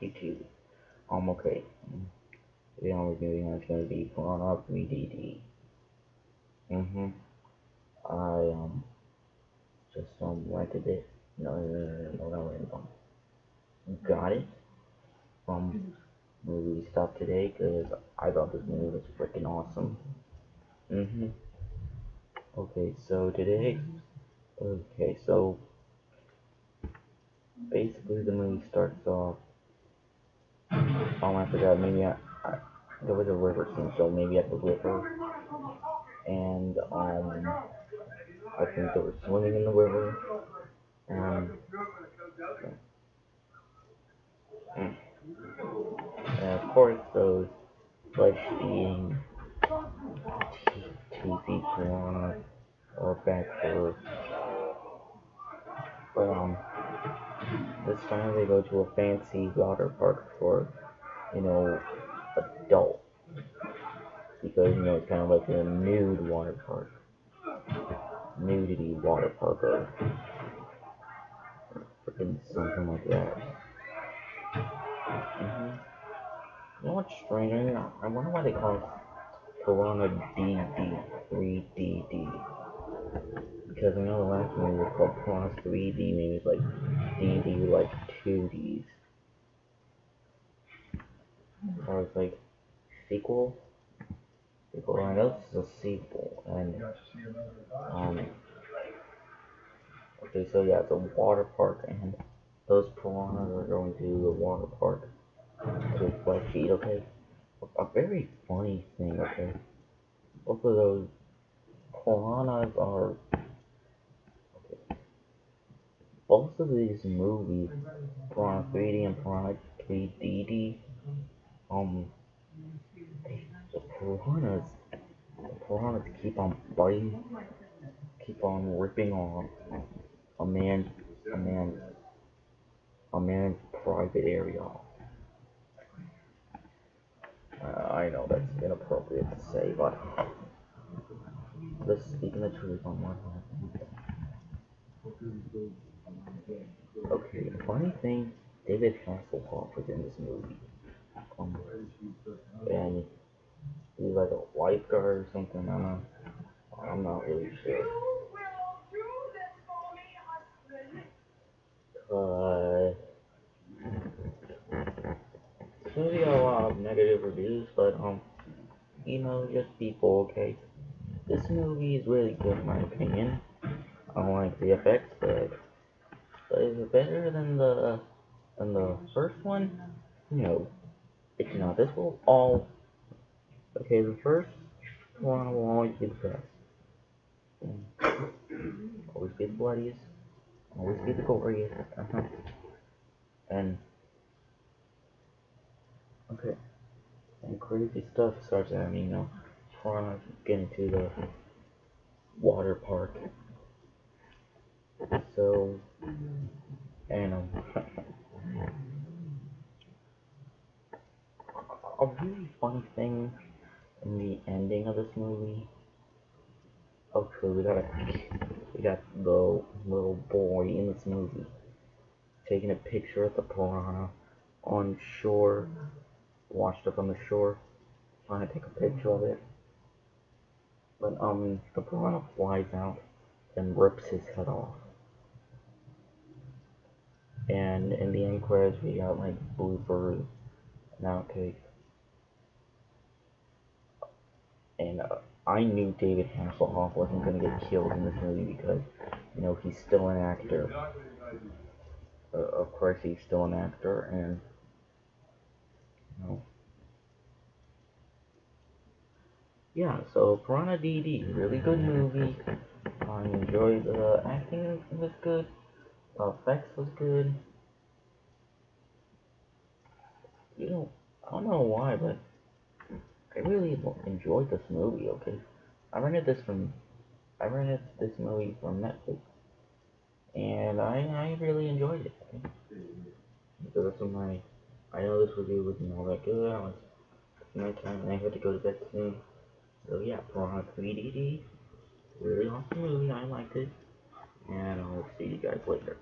YouTube. Um, okay. The only video is gonna be Piranha 3DD. Mm-hmm. I, um, just, um, rented it. No, no, no, no, no, no, no. Got it from movie stuff today because I thought this movie was freaking awesome. Mm-hmm. Okay, so today, okay, so basically the movie starts off. Oh, I forgot. Maybe I, I there was a river scene, so maybe at the river, and um, I think they were swimming in the river, and. Mm. And of course, those flesh-eating toothy piranhas or backdoors. But um, this time they go to a fancy water park for, you know, adult. Because, you know, it's kind of like a nude water park. Nudity water park or freaking something like that. Mm -hmm. You know what's strange? I, mean, I wonder why they call it Piranha DD 3DD. Because I know the last movie was called Piranha 3D, maybe it's like DD like 2Ds. Or it's like sequel. Sequel, I know this is a sequel, and um. Okay, so yeah, it's a water park, and those piranhas are going to the water park to flesh eat, okay? A very funny thing, okay? Both of those piranhas are okay. Both of these movies, Piranha 3D and Piranha 3DD, um, the piranhas, the piranhas keep on biting, keep on ripping on a man, a man, a man's private area. Uh, I know that's inappropriate to say, but just speaking the truth on one hand. Okay, the funny thing, David Hasselhoff was in this movie. And he's like a white lifeguard or something. I'm not, know. I'm not really sure. Uh, it's gonna be a lot of negative reviews, but um, you know, just people, okay. This movie is really good in my opinion. I don't like the effects, but, but is it better than the than the first one? No, it's not. This will all okay. The first one will always be the best. always be the bloodiest. Always be the goriest. Uh -huh. And okay, and crazy stuff starts happening. You know, trying to get into the water park. So, and um, a really funny thing in the ending of this movie. Okay, we got a we got the little boy in this movie taking a picture of the piranha on shore, washed up on the shore, trying to take a picture of it. But um, the piranha flies out and rips his head off. And in the end credits, we got like bloopers and outtakes. And uh, I knew David Hasselhoff wasn't going to get killed in this movie because, you know, he's still an actor. Uh, of course, he's still an actor, and, you know. Yeah, so Piranha DD, really good movie. I enjoyed the acting was good, the effects was good. You know, I don't know why, but I really enjoyed this movie, okay? I rented this from, I rented this movie from Netflix, and I, I really enjoyed it, okay? Because of my, I know this review wasn't all that good, I was, nighttime, and I had to go to bed soon. So yeah, Piranha 3DD, really awesome movie, I liked it, and I'll see you guys later.